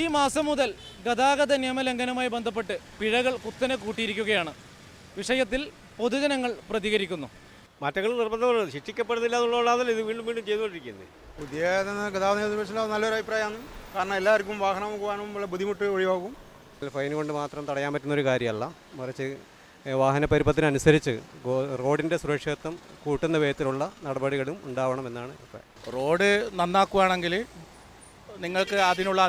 ഈ മാസം മുതൽ ഗതാഗത നിയമലംഘനവുമായി ബന്ധപ്പെട്ട് പിഴകൾ കുത്തനെ കൂട്ടിയിരിക്കുകയാണ്. വിഷയത്തിൽ പൊതുജനങ്ങൾ പ്രതികരിക്കുന്നു. മാറ്റങ്ങൾ നിർബന്ധമാണ്. ശിക്ഷിക്കപ്പെടുന്നില്ല എന്നുള്ളതാണ് ഇത് വീണ്ടും വീണ്ടും ചെയ്തുകൊണ്ടിരിക്കുന്നത്. പുതിയ ഗതാഗത നിയമത്തിൽ നല്ലൊരു അഭിപ്രായമാണ്. കാരണം എല്ലാവർക്കും വാഹനം പോകാനും ഉള്ള ബുദ്ധിമുട്ട് ഒഴിവാകും ഫൈൻ കൊണ്ട് മാത്രം തടയാൻ പറ്റുന്ന ഒരു കാര്യമല്ല. മറിച്ച് വാഹന പരിപത്തിനനുസരിച്ച് റോഡിന്റെ സുരക്ഷിതത്വം കൂട്ടുന്ന വിധത്തിലുള്ള നടപടികളും ഉണ്ടാവണമെന്നാണ് അഭിപ്രായം. റോഡ് നന്നാക്കുകയാണെങ്കിൽ നിങ്ങൾക്ക് അതിനുള്ള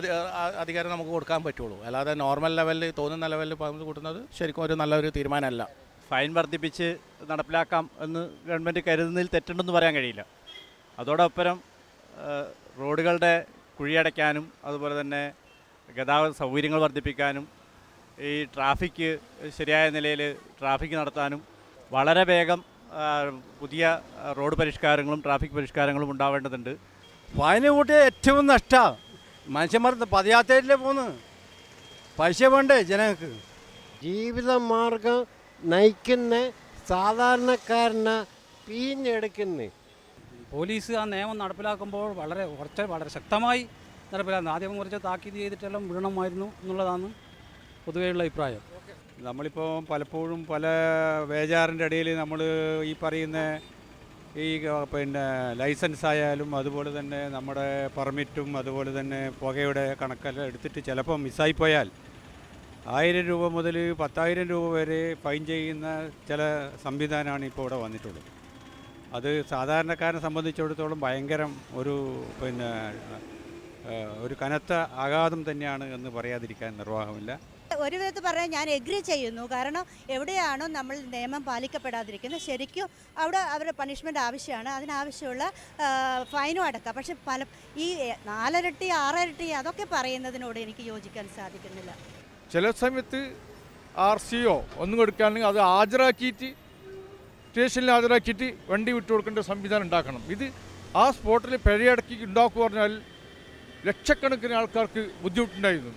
അധികാരം നമുക്ക് കൊടുക്കാൻ പറ്റുള്ളൂ. അല്ലാതെ നോർമൽ ലെവലിൽ തോന്നുന്ന ലെവലിൽ പങ്ക് കൂട്ടുന്നത് ശരിക്കും ഒരു നല്ലൊരു തീരുമാനമല്ല. ഫൈൻ വർദ്ധിപ്പിച്ച് നടപ്പിലാക്കാം എന്ന് ഗവൺമെന്റ് കരുതുന്നതിൽ തെറ്റുണ്ടെന്ന് പറയാൻ കഴിയില്ല. അതോടൊപ്പം റോഡുകളുടെ കുഴിയടയ്ക്കാനും അതുപോലെ തന്നെ ഗതാഗത സൗകര്യങ്ങൾ വർദ്ധിപ്പിക്കാനും ഈ ട്രാഫിക്ക് ശരിയായ നിലയിൽ ട്രാഫിക് നടത്താനും വളരെ വേഗം പുതിയ റോഡ് പരിഷ്കാരങ്ങളും ട്രാഫിക് പരിഷ്കാരങ്ങളും ഉണ്ടാവേണ്ടതുണ്ട്. ഫൈന് കൂട്ടിയ ഏറ്റവും നഷ്ടമാണ് മനുഷ്യന്മാർ പദയാത്രയിലേ പോന്ന്. പൈസ വേണ്ടേ ജനങ്ങൾക്ക്? ജീവിതമാർഗം നയിക്കുന്ന സാധാരണക്കാരനെ പീഞ്ഞെടുക്കുന്നു പോലീസ് ആ നിയമം നടപ്പിലാക്കുമ്പോൾ വളരെ കുറച്ച് വളരെ ശക്തമായി നടപ്പിലാക്കുന്നു. ആദ്യം കുറച്ച് താക്കീത് ചെയ്തിട്ടെല്ലാം വിടണമായിരുന്നു എന്നുള്ളതാണ് പൊതുവെയുള്ള അഭിപ്രായം. നമ്മളിപ്പോൾ പലപ്പോഴും പല വേജാറിന്റെ ഇടയിൽ നമ്മൾ ഈ പറയുന്ന ഈ പിന്നെ ലൈസൻസ് ആയാലും അതുപോലെ തന്നെ നമ്മുടെ പെർമിറ്റും അതുപോലെ തന്നെ പുകയുടെ കണക്കെല്ലാം എടുത്തിട്ട് ചിലപ്പോൾ മിസ്സായിപ്പോയാൽ ആയിരം രൂപ മുതൽ പത്തായിരം രൂപ വരെ ഫൈൻ ചെയ്യുന്ന ചില സംവിധാനമാണ് ഇപ്പോൾ ഇവിടെ വന്നിട്ടുള്ളത്. അത് സാധാരണക്കാരനെ സംബന്ധിച്ചിടത്തോളം ഭയങ്കരം ഒരു പിന്നെ ഒരു കനത്ത ആഘാതം തന്നെയാണ് എന്ന് പറയാതിരിക്കാൻ നിർവാഹമില്ല. ഒരു വിധത്തിൽ പറഞ്ഞാൽ ഞാൻ എഗ്രി ചെയ്യുന്നു. കാരണം എവിടെയാണോ നമ്മൾ നിയമം പാലിക്കപ്പെടാതിരിക്കുന്നത് ശരിക്കും അവിടെ അവരുടെ പണിഷ്മെന്റ് ആവശ്യമാണ്. അതിനാവശ്യമുള്ള ഫൈനും അടക്കാം. പക്ഷെ പല ഈ നാലരട്ടി ആറരട്ടി അതൊക്കെ പറയുന്നതിനോട് എനിക്ക് യോജിക്കാൻ സാധിക്കുന്നില്ല. ചില സമയത്ത് ആർ സിയോ ഒന്നും കൊടുക്കുകയാണെങ്കിൽ അത് ഹാജരാക്കിയിട്ട് സ്റ്റേഷനിൽ ഹാജരാക്കിയിട്ട് വണ്ടി വിട്ടു കൊടുക്കേണ്ട സംവിധാനം ഉണ്ടാക്കണം. ഇത് ആ സ്പോട്ടിൽ പിഴയടക്കി ഉണ്ടാക്കുക പറഞ്ഞാൽ ലക്ഷക്കണക്കിന് ആൾക്കാർക്ക് ബുദ്ധിമുട്ടുണ്ടായിരുന്നു.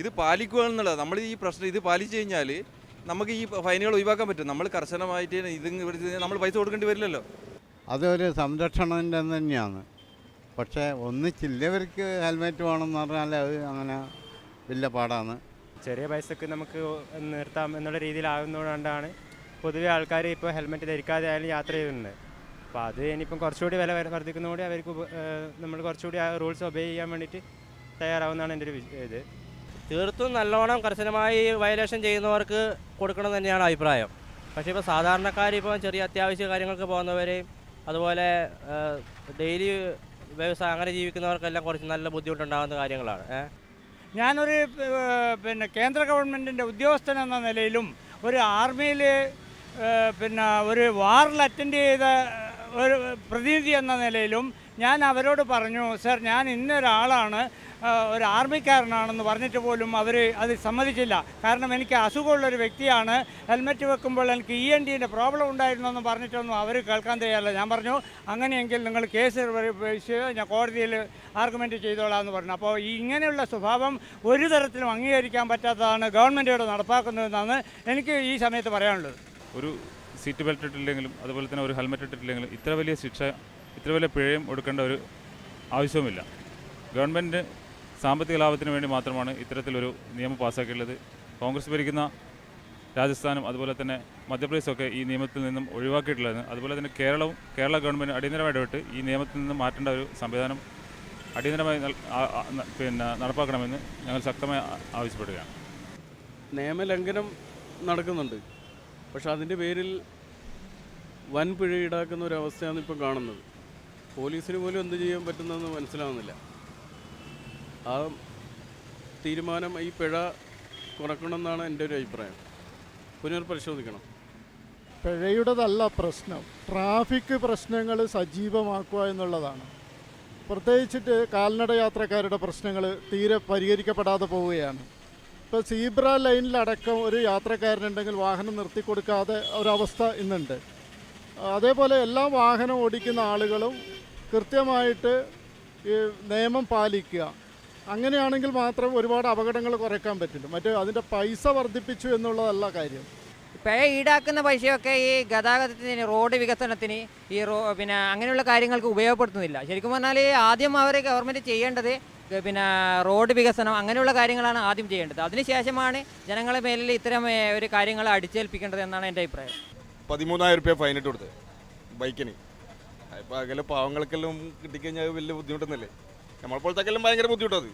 ഇത് പാലിക്കുക എന്നുള്ളത് നമ്മൾ ഈ പ്രശ്നം ഇത് പാലിച്ചു കഴിഞ്ഞാൽ നമുക്ക് ഈ ഫൈനുകൾ ഒഴിവാക്കാൻ പറ്റും. നമ്മൾ കർശനമായിട്ട് ഇത് നമ്മൾ പൈസ കൊടുക്കേണ്ടി വരില്ലല്ലോ. അതൊരു സംരക്ഷണത്തിന്റെ തന്നെയാണ്. പക്ഷേ ഒന്നിച്ചില്ലവർക്ക് ഹെൽമെറ്റ് വേണമെന്ന് പറഞ്ഞാൽ അത് അങ്ങനെ വലിയ പാടാണ്. ചെറിയ പൈസക്ക് നമുക്ക് നിർത്താം എന്നുള്ള രീതിയിലാകുന്നതുകൊണ്ടാണ് പൊതുവെ ആൾക്കാർ ഇപ്പോൾ ഹെൽമെറ്റ് ധരിക്കാതെ ആയാലും യാത്ര ചെയ്യുന്നത്. അപ്പോൾ അത് ഇനിയിപ്പം കുറച്ചുകൂടി വില വർദ്ധിക്കുന്നതുകൂടി അവർക്ക് നമ്മൾ കുറച്ചുകൂടി ആ റൂൾസ് ഒബേ ചെയ്യാൻ വേണ്ടിയിട്ട് തയ്യാറാവുന്നതാണ് എന്റെ ഒരു ഇത്. തീർത്തും നല്ലോണം കർശനമായി വയലേഷൻ ചെയ്യുന്നവർക്ക് കൊടുക്കണം തന്നെയാണ് അഭിപ്രായം. പക്ഷേ ഇപ്പോൾ സാധാരണക്കാർ ഇപ്പോൾ ചെറിയ അത്യാവശ്യ കാര്യങ്ങൾക്ക് പോകുന്നവരെയും അതുപോലെ ഡെയിലി വ്യവസായം അങ്ങനെ ജീവിക്കുന്നവർക്കെല്ലാം കുറച്ച് നല്ല ബുദ്ധിമുട്ടുണ്ടാകുന്ന കാര്യങ്ങളാണ്. ഞാനൊരു പിന്നെ കേന്ദ്ര ഗവൺമെന്റിന്റെ ഉദ്യോഗസ്ഥൻ എന്ന നിലയിലും ഒരു ആർമിയിൽ പിന്നെ ഒരു വാറിൽ അറ്റൻഡ് ചെയ്ത ഒരു പ്രതിനിധി എന്ന നിലയിലും ഞാൻ അവരോട് പറഞ്ഞു സർ ഞാൻ ഇന്നൊരാളാണ് ഒരു ആർമിക്കാരനാണെന്ന് പറഞ്ഞിട്ട് പോലും അവർ അത് സമ്മതിച്ചില്ല. കാരണം എനിക്ക് അസുഖമുള്ളൊരു വ്യക്തിയാണ്. ഹെൽമെറ്റ് വെക്കുമ്പോൾ എനിക്ക് ഇ എൻ ഡിന്റെ പ്രോബ്ലം ഉണ്ടായിരുന്നു എന്ന് പറഞ്ഞിട്ടൊന്നും അവർ കേൾക്കാൻ തയ്യാറില്ല. ഞാൻ പറഞ്ഞു അങ്ങനെയെങ്കിൽ നിങ്ങൾ കേസ് ഞാൻ കോടതിയിൽ ആർഗ്യുമെന്റ് ചെയ്തോളാം എന്ന് പറഞ്ഞു അപ്പോൾ ഇങ്ങനെയുള്ള സ്വഭാവം ഒരു തരത്തിലും അംഗീകരിക്കാൻ പറ്റാത്തതാണ് ഗവൺമെന്റ് നടപ്പാക്കുന്നതെന്നാണ് എനിക്ക് ഈ സമയത്ത് പറയാനുള്ളത്. ഒരു സീറ്റ് ബെൽറ്റ് ഇട്ടില്ലെങ്കിലും അതുപോലെ തന്നെ ഒരു ഹെൽമെറ്റ് ഇട്ടിട്ടില്ലെങ്കിലും ഇത്ര വലിയ ശിക്ഷ ഇത്ര വലിയ പിഴയും കൊടുക്കേണ്ട ഒരു ആവശ്യവുമില്ല. ഗവൺമെന്റ് സാമ്പത്തിക ലാഭത്തിന് വേണ്ടി മാത്രമാണ് ഇത്തരത്തിലൊരു നിയമം പാസ്സാക്കിയുള്ളത് കോൺഗ്രസ് ഭരിക്കുന്ന രാജസ്ഥാനും അതുപോലെ തന്നെ മധ്യപ്രദേശൊക്കെ ഈ നിയമത്തിൽ നിന്നും ഒഴിവാക്കിയിട്ടുള്ളതാണ് അതുപോലെ തന്നെ കേരളവും കേരള ഗവൺമെന്റ് അടിയന്തരമായിട്ട് ഈ നിയമത്തിൽ നിന്നും മാറ്റേണ്ട ഒരു സംവിധാനം അടിയന്തരമായി പിന്നെ നടപ്പാക്കണമെന്ന് ഞങ്ങൾ ശക്തമായി ആവശ്യപ്പെടുകയാണ്. നിയമലംഘനം നടക്കുന്നുണ്ട്. പക്ഷെ അതിന്റെ പേരിൽ വൻ പിഴ ഈടാക്കുന്ന ഒരു അവസ്ഥയാണ് ഇപ്പോൾ കാണുന്നത്. പോലീസിന് പോലും എന്ത് ചെയ്യാൻ പറ്റുന്നതെന്ന് മനസ്സിലാവുന്നില്ല. ആ തീരുമാനം ഈ പിഴ കുറക്കണമെന്നാണ് എന്റെ ഒരു അഭിപ്രായം. പുനർപരിശോധിക്കണം പിഴയുടേതല്ല പ്രശ്നം. ട്രാഫിക് പ്രശ്നങ്ങൾ സജീവമാക്കുക എന്നുള്ളതാണ്. പ്രത്യേകിച്ചിട്ട് കാൽനട യാത്രക്കാരുടെ പ്രശ്നങ്ങൾ തീരെ പരിഹരിക്കപ്പെടാതെ പോവുകയാണ്. ഇപ്പോൾ സീബ്ര ലൈനിലടക്കം ഒരു യാത്രക്കാരനുണ്ടെങ്കിൽ വാഹനം നിർത്തി നിർത്തിക്കൊടുക്കാതെ ഒരവസ്ഥ ഇന്നുണ്ട്. അതേപോലെ എല്ലാ വാഹനം ഓടിക്കുന്ന ആളുകളും കൃത്യമായിട്ട് ഈ നിയമം പാലിക്കുക. അങ്ങനെയാണെങ്കിൽ മാത്രം ഒരുപാട് അപകടങ്ങൾ കുറയ്ക്കാൻ പറ്റില്ല. മറ്റേ അതിന്റെ പൈസ വർദ്ധിപ്പിച്ചു എന്നുള്ളതല്ല കാര്യം. പിഴ ഈടാക്കുന്ന പൈസയൊക്കെ ഈ ഗതാഗതത്തിന് റോഡ് വികസനത്തിന് ഈ റോ പിന്നെ അങ്ങനെയുള്ള കാര്യങ്ങൾക്ക് ഉപയോഗപ്പെടുത്തുന്നില്ല. ശരിക്കും പറഞ്ഞാൽ ആദ്യം അവർ ഗവൺമെന്റ് ചെയ്യേണ്ടത് പിന്നെ റോഡ് വികസനം അങ്ങനെയുള്ള കാര്യങ്ങളാണ് ആദ്യം ചെയ്യേണ്ടത്. അതിനുശേഷമാണ് ജനങ്ങളെ മേലിൽ ഇത്തരം ഒരു കാര്യങ്ങൾ അടിച്ചേൽപ്പിക്കേണ്ടത് എന്നാണ് എന്റെ അഭിപ്രായം. പതിമൂന്നായിരം രൂപ ഫൈൻ ഇട്ട് കൊടുത്തത് ബൈക്കിന്. ഇപ്പോൾ അകലെ പാവങ്ങൾക്കെല്ലാം കിട്ടിക്കഴിഞ്ഞാൽ വലിയ ബുദ്ധിമുട്ടൊന്നുമല്ലേ? നമ്മളപ്പോഴത്തേക്കെല്ലാം ഭയങ്കര ബുദ്ധിമുട്ടത്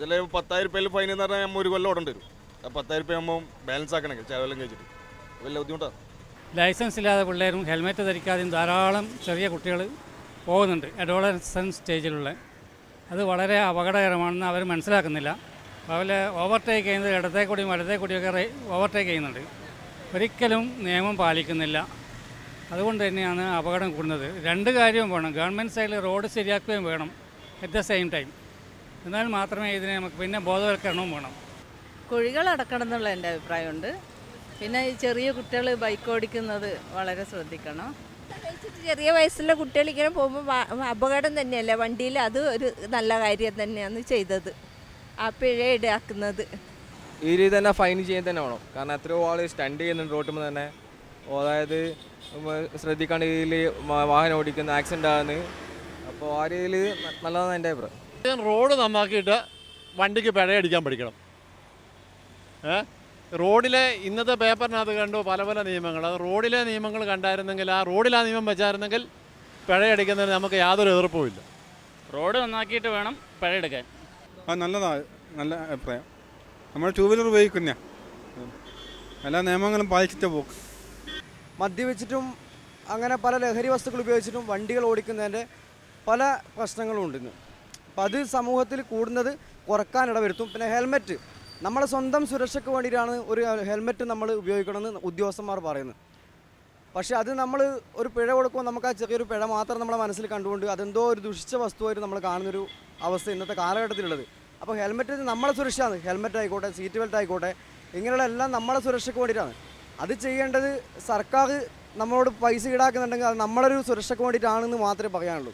ചില പത്തായിരം രൂപയിൽ ഫൈൻ എന്ന് പറഞ്ഞാൽ നമ്മൾ ഒരു കൊല്ലം ഓടേണ്ടി വരും. ആ പത്തായിരം രൂപ ആകുമ്പോൾ ബാലൻസ് ആക്കണമെങ്കിൽ ചിലവെല്ലാം കഴിച്ചിട്ട് വലിയ ബുദ്ധിമുട്ടാണ് ലൈസൻസ് ഇല്ലാതെ പിള്ളേരും ഹെൽമെറ്റ് ധരിക്കാതെയും ധാരാളം ചെറിയ കുട്ടികൾ പോകുന്നുണ്ട്. അഡോളസൻസ് സ്റ്റേജിലുള്ള അത് വളരെ അപകടകരമാണെന്ന് അവർ മനസ്സിലാക്കുന്നില്ല. അതുപോലെ ഓവർടേക്ക് ചെയ്യുന്നത് ഇടത്തെ കൂടിയും വലത്തേ കൂടിയൊക്കെ ഓവർടേക്ക് ചെയ്യുന്നുണ്ട്. ഒരിക്കലും നിയമം പാലിക്കുന്നില്ല. അതുകൊണ്ട് തന്നെയാണ് അപകടം കൂടുന്നത്. രണ്ട് കാര്യവും വേണം. ഗവൺമെന്റ് സൈഡിൽ റോഡ് ശരിയാക്കുകയും വേണം. അറ്റ് ദ സെയിം ടൈം എന്നാൽ മാത്രമേ ഇതിനെ നമുക്ക് പിന്നെ ബോധവൽക്കരണവും വേണം. കുഴികൾ അടക്കണം എന്നുള്ള എന്റെ അഭിപ്രായമുണ്ട്. പിന്നെ ഈ ചെറിയ കുട്ടികൾ ബൈക്ക് ഓടിക്കുന്നത് വളരെ ശ്രദ്ധിക്കണം. ചെറിയ വയസ്സിലെ കുട്ടികൾ ഇങ്ങനെ പോകുമ്പോൾ അപകടം തന്നെയല്ലേ? വണ്ടിയിൽ അത് ഒരു നല്ല കാര്യം തന്നെയാണ് ചെയ്തത്. ആ പിഴ ഈടാക്കുന്നത്. ഈ രീതി തന്നെ ഫൈൻ ചെയ്യാൻ തന്നെ വേണം. കാരണം എത്രയോ ആൾ സ്റ്റണ്ട് ചെയ്യുന്നുണ്ട് റോട്ടിൽ തന്നെ. അതായത് ശ്രദ്ധിക്കാണ്ട് ഇതിൽ വാഹനം ഓടിക്കുന്ന ആക്സിഡന്റ് ആകുന്നത് അപ്പോൾ ആ രീതിയിൽ നല്ലതാണ് എന്റെ അഭിപ്രായം. റോഡ് നന്നാക്കിയിട്ട് വണ്ടിക്ക് പിഴയടിക്കാൻ പഠിക്കണം. ഏ? റോഡിലെ ഇന്നത്തെ പേപ്പറിനകത്ത് കണ്ടു പല പല നിയമങ്ങൾ. അത് റോഡിലെ നിയമങ്ങൾ കണ്ടായിരുന്നെങ്കിൽ ആ റോഡിൽ ആ നിയമം വെച്ചായിരുന്നെങ്കിൽ പിഴയടിക്കുന്നതിന് നമുക്ക് യാതൊരു എതിർപ്പുമില്ല റോഡ് നന്നാക്കിയിട്ട് വേണം പിഴയെടുക്കാൻ ആ നല്ലതാണ് നല്ല അഭിപ്രായം. നമ്മൾ ടൂ വീലർ ഉപയോഗിക്കുന്ന. എല്ലാ നിയമങ്ങളും പാലിച്ചിട്ട് പോക്ക് മദ്യപിച്ചിട്ടും അങ്ങനെ പല ലഹരി വസ്തുക്കൾ ഉപയോഗിച്ചിട്ടും വണ്ടികൾ ഓടിക്കുന്നതിന്റെ പല പ്രശ്നങ്ങളും ഉണ്ട് ഇന്ന്. അപ്പം അത് സമൂഹത്തിൽ കൂടുന്നത് കുറയ്ക്കാൻ ഇടവരുത്തും. പിന്നെ ഹെൽമെറ്റ്. നമ്മളെ സ്വന്തം സുരക്ഷയ്ക്ക് വേണ്ടിയിട്ടാണ് ഒരു ഹെൽമെറ്റ് നമ്മൾ ഉപയോഗിക്കണമെന്ന് ഉദ്യോഗസ്ഥന്മാർ പറയുന്നത്. പക്ഷേ അത് നമ്മൾ ഒരു പിഴ കൊടുക്കുമ്പോൾ നമുക്ക് ആ ചെറിയൊരു പിഴ മാത്രം നമ്മളെ മനസ്സിൽ കണ്ടുകൊണ്ട് അതെന്തോ ഒരു ദുഷിച്ച വസ്തുവായിട്ട് നമ്മൾ കാണുന്നൊരു അവസ്ഥ ഇന്നത്തെ കാലഘട്ടത്തിലുള്ളത്. അപ്പോൾ ഹെൽമെറ്റ് നമ്മളെ സുരക്ഷയാണ്. ഹെൽമെറ്റ് ആയിക്കോട്ടെ സീറ്റ് ബെൽറ്റ് ആയിക്കോട്ടെ ഇങ്ങനെയുള്ള എല്ലാം നമ്മളെ സുരക്ഷയ്ക്ക് വേണ്ടിയിട്ടാണ്. അത് ചെയ്യേണ്ടത് സർക്കാർ നമ്മളോട് പൈസ ഈടാക്കുന്നുണ്ടെങ്കിൽ അത് നമ്മളൊരു സുരക്ഷയ്ക്ക് വേണ്ടിയിട്ടാണെന്ന് മാത്രമേ പറയാനുള്ളൂ.